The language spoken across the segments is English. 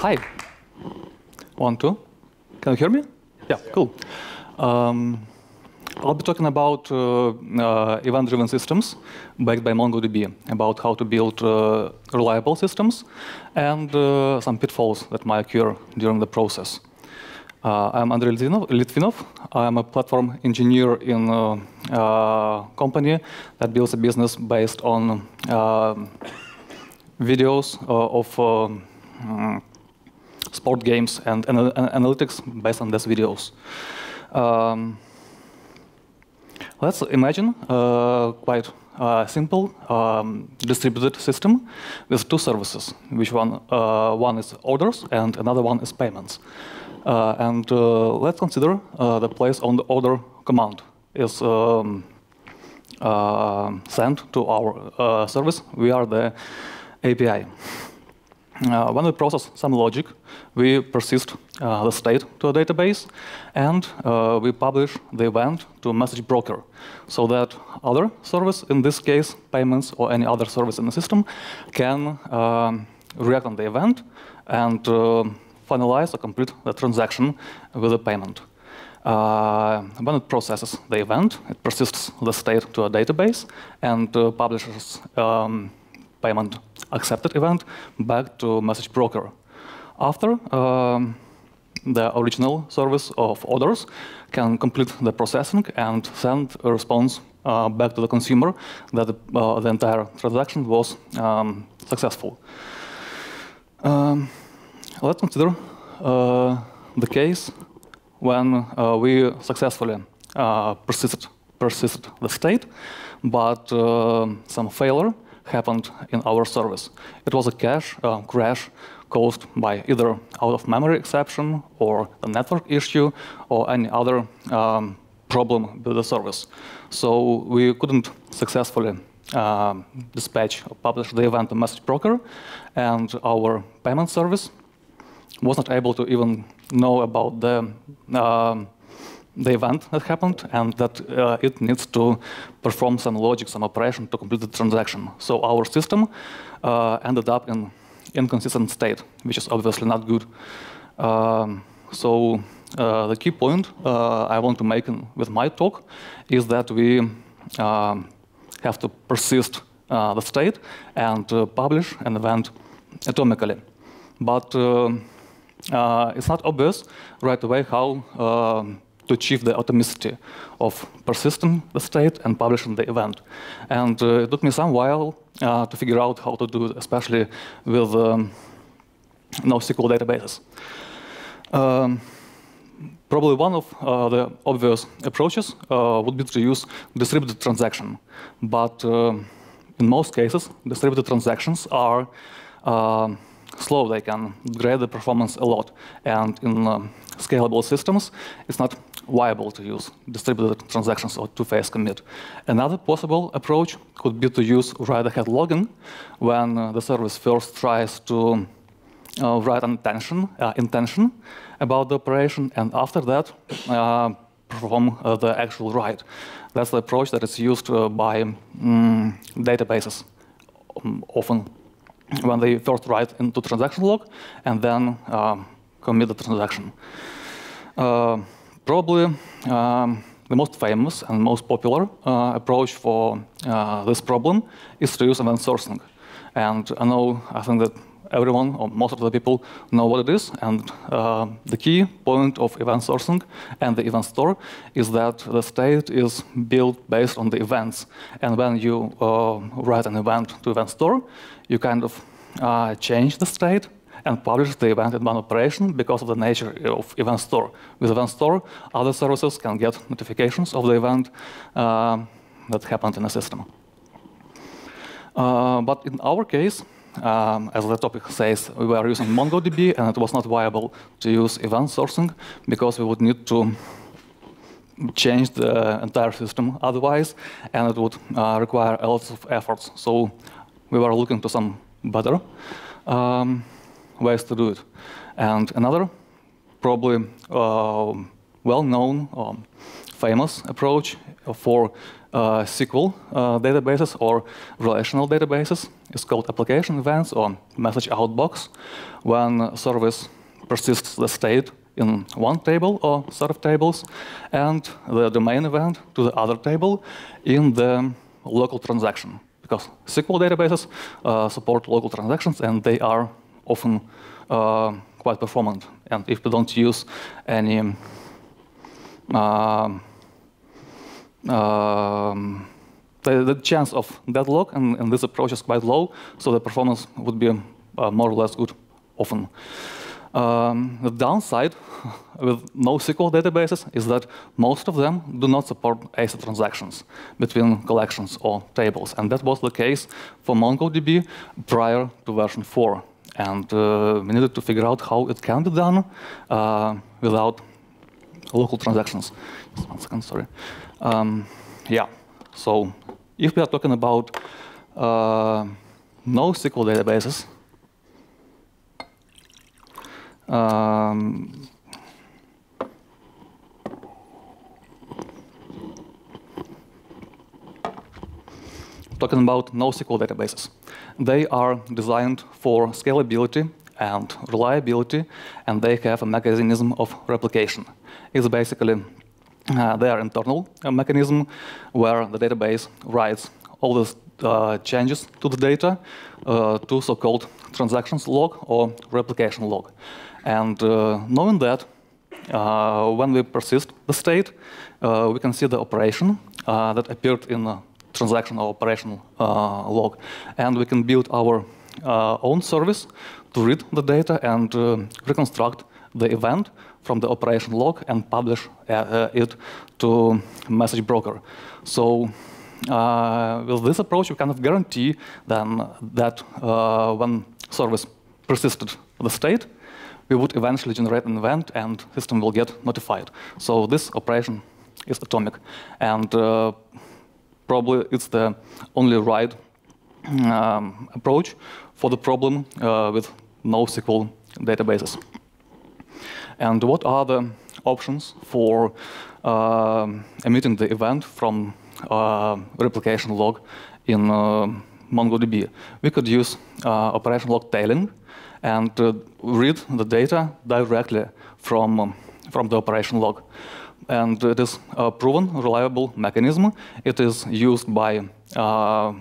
Hi. One, two. Can you hear me? Yeah, cool. Um, I'll be talking about uh, uh, event-driven systems backed by MongoDB, about how to build uh, reliable systems and uh, some pitfalls that might occur during the process. Uh, I'm Andrii Litvinov. I'm a platform engineer in a uh, company that builds a business based on videos of mm, sport games and analytics based on these videos. Um, let's imagine a quite uh, simple um, distributed system with two services, which one, uh, one is orders and another one is payments. Uh, and uh, let's consider uh, the place on the order command is um, uh, sent to our service via the API. Uh, when we process some logic, we persist uh, the state to a database, and uh, we publish the event to a message broker, so that other service, in this case payments or any other service in the system, can um, react on the event and uh, finalize or complete the transaction with a payment. Uh, when it processes the event, it persists the state to a database and uh, publishes um, payment accepted event back to message broker. After um, the original service of orders can complete the processing and send a response uh, back to the consumer that the, uh, the entire transaction was um, successful. Um, let's consider uh, the case when uh, we successfully uh, persisted, persisted the state, but uh, some failure happened in our service. It was a cache uh, crash caused by either out-of-memory exception or a network issue or any other um, problem with the service. So we couldn't successfully uh, dispatch or publish the event to message broker, and our payment service was not able to even know about the um, the event that happened and that uh, it needs to perform some logic, some operation to complete the transaction. So our system uh, ended up in inconsistent state, which is obviously not good. Um, so uh, the key point uh, I want to make in, with my talk is that we um, have to persist uh, the state and uh, publish an event atomically. But it's not obvious right away how um, to achieve the atomicity of persisting the state and publishing the event. And uh, it took me some while uh, to figure out how to do it, especially with um, NoSQL databases. Um, probably one of uh, the obvious approaches uh, would be to use distributed transaction. But uh, in most cases, distributed transactions are uh, slow. They can degrade the performance a lot. And in um, scalable systems, it's not viable to use distributed transactions or two-phase commit. Another possible approach could be to use write-ahead logging when uh, the service first tries to uh, write an intention, uh, intention about the operation, and after that uh, perform uh, the actual write. That's the approach that is used uh, by um, databases um, often when they first write into transaction log and then commit the transaction. Probably um, the most famous and most popular uh, approach for uh, this problem is to use event sourcing. And I know, I think that everyone or most of the people know what it is. And uh, the key point of event sourcing and the event store is that the state is built based on the events. And when you uh, write an event to event store, you kind of uh, change the state and publish the event in one operation because of the nature of event store. With event store, other services can get notifications of the event uh, that happened in the system. Uh, but in our case, um, as the topic says, we were using MongoDB, and it was not viable to use event sourcing because we would need to change the entire system otherwise, and it would uh, require a lot of efforts. So we were looking to some better um, ways to do it. And another, probably uh, well-known, um, famous approach for uh, SQL uh, databases or relational databases. It's called application events or message outbox when service persists the state in one table or set of tables and the domain event to the other table in the local transaction. Because SQL databases uh, support local transactions and they are often uh, quite performant. And if we don't use any um, the, the, chance of deadlock in, in, this approach is quite low, so the performance would be uh, more or less good often. Um, the downside with NoSQL databases is that most of them do not support ACID transactions between collections or tables, and that was the case for MongoDB prior to version 4. And uh, we needed to figure out how it can be done uh, without local transactions. Just one second, sorry. Um, yeah, so if we are talking about uh, NoSQL databases, um, talking about NoSQL databases. They are designed for scalability and reliability, and they have a mechanism of replication. It's basically uh, their internal uh, mechanism where the database writes all the uh, changes to the data uh, to so-called transactions log or replication log. And uh, knowing that, uh, when we persist the state, we can see the operation that appeared in transaction or operation log. And we can build our own service to read the data and reconstruct the event from the operation log and publish uh, it to message broker. So uh, with this approach, we kind of guarantee then that uh, when service persisted the state, we would eventually generate an event and system will get notified. So this operation is atomic. And uh, probably it's the only right um, approach for the problem uh, with NoSQL databases. And what are the options for uh, emitting the event from uh, replication log in uh, MongoDB? We could use uh, operation log tailing and uh, read the data directly from, um, from the operation log. And it is a proven, reliable mechanism. It is used by uh,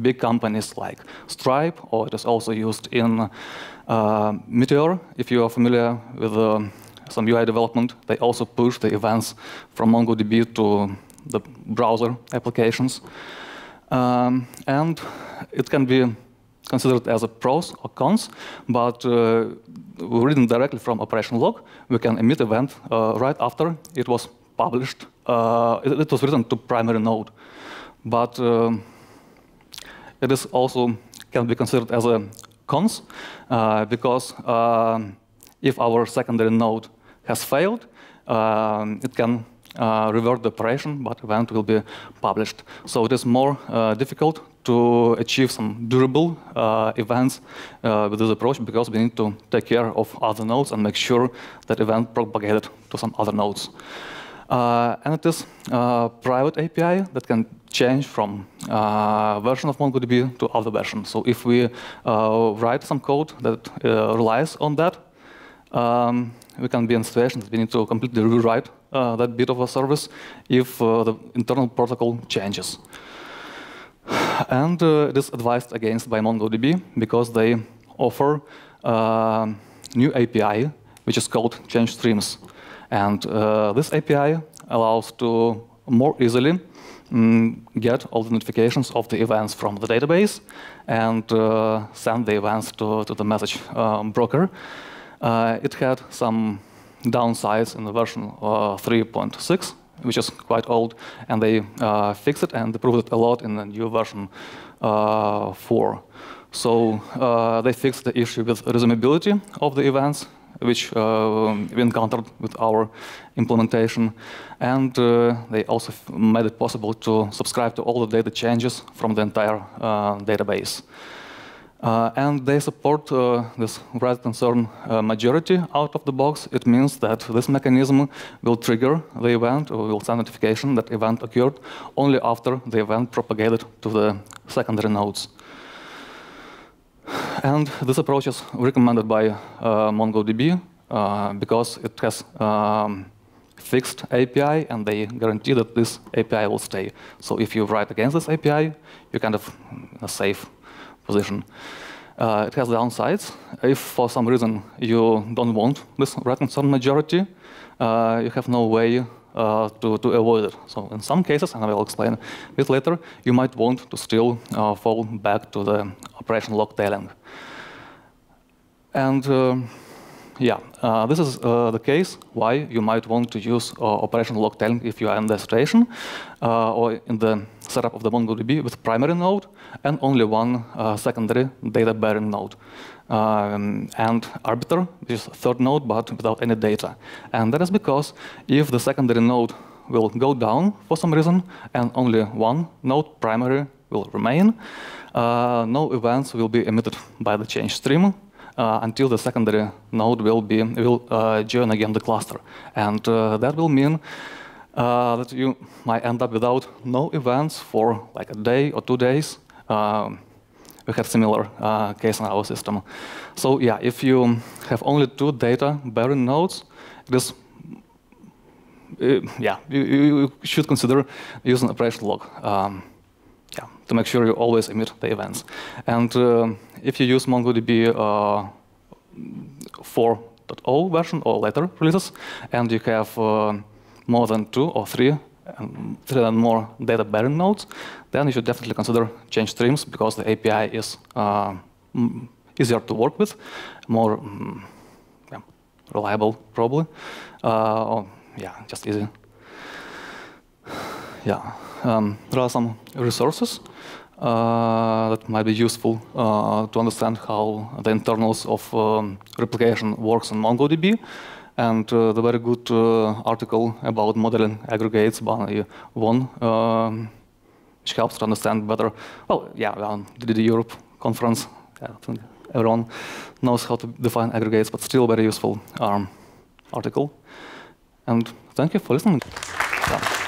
big companies like Stripe, or it is also used in uh, Meteor, if you are familiar with uh, some UI development, they also push the events from MongoDB to the browser applications. Um, and it can be considered as a pros or cons, but uh, reading directly from operation log, we can emit event uh, right after it was published. Uh, it, it, was written to primary node, but um, it is also can be considered as a cons uh, because um, if our secondary node has failed, it can uh, revert the operation, but event will be published. So it is more uh, difficult to achieve some durable uh, events uh, with this approach because we need to take care of other nodes and make sure that event propagated to some other nodes. Uh, and it is a private API that can change from uh, version of MongoDB to other version. So if we uh, write some code that uh, relies on that, um, we can be in situations that we need to completely rewrite uh, that bit of a service if uh, the internal protocol changes. And uh, it is advised against by MongoDB because they offer a new API, which is called change streams. And this API allows to more easily mm, get all the notifications of the events from the database and uh, send the events to, to the message um, broker. Uh, it had some downsides in the version uh, 3.6, which is quite old, and they uh, fixed it and improved it a lot in the new version 4. So they fixed the issue with resumability of the events, which uh, we encountered with our implementation. And uh, they also made it possible to subscribe to all the data changes from the entire uh, database. Uh, and they support uh, this write concern uh, majority out of the box. It means that this mechanism will trigger the event or will send notification that event occurred only after the event propagated to the secondary nodes. And this approach is recommended by uh, MongoDB uh, because it has um, fixed API and they guarantee that this API will stay. So if you write against this API, you're kind of safe position. Uh, it has downsides. If for some reason you don't want this write concern majority, uh, you have no way uh, to, to avoid it. So in some cases, and I will explain a bit later, you might want to still uh, fall back to the operation log tailing. And uh, yeah, uh, this is uh, the case why you might want to use uh, operation log tailing if you are in the situation uh, or in the setup of the MongoDB with primary node and only one uh, secondary data bearing node. Um, and arbiter, which is third node but without any data. And that is because if the secondary node will go down for some reason and only one node primary will remain, uh, no events will be emitted by the change stream until the secondary node will be will uh, join again the cluster, and uh, that will mean uh, that you might end up without no events for like a day or two days. Um, we had similar uh, case in our system. So yeah, if you have only two data bearing nodes, it is uh, yeah, you, you, should consider using a operation log. Um, yeah, to make sure you always emit the events. And uh, if you use MongoDB uh, 4.0 version or later releases, and you have uh, more than two or three and three and more data bearing nodes, then you should definitely consider change streams because the API is uh, easier to work with, more mm, yeah, reliable probably, uh, yeah, just easy. Yeah um, there are some resources uh, that might be useful uh, to understand how the internals of um, replication works in MongoDB. And uh, the very good uh, article about modeling aggregates by Vaughn, um, which helps to understand better. Well, yeah, on the Europe conference, think everyone knows how to define aggregates, but still very useful um, article. And thank you for listening. Yeah.